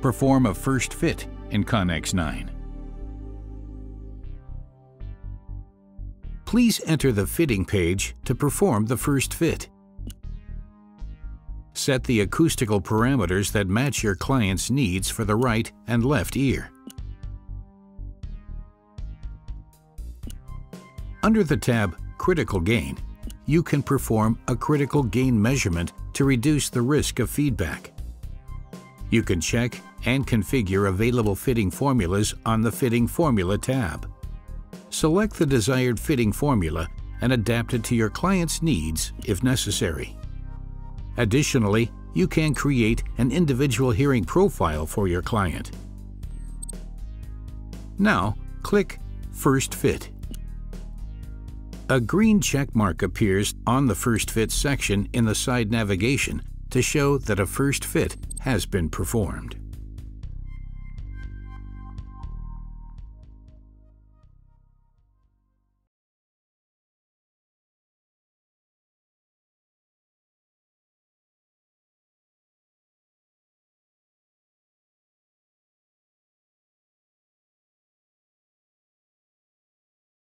Perform a first fit in Connexx 9. Please enter the fitting page to perform the first fit. Set the acoustical parameters that match your client's needs for the right and left ear. Under the tab Critical Gain, you can perform a critical gain measurement to reduce the risk of feedback. You can check and configure available fitting formulas on the Fitting Formula tab. Select the desired fitting formula and adapt it to your client's needs if necessary. Additionally, you can create an individual hearing profile for your client. Now, click First Fit. A green check mark appears on the First Fit section in the side navigation to show that a first fit has been performed.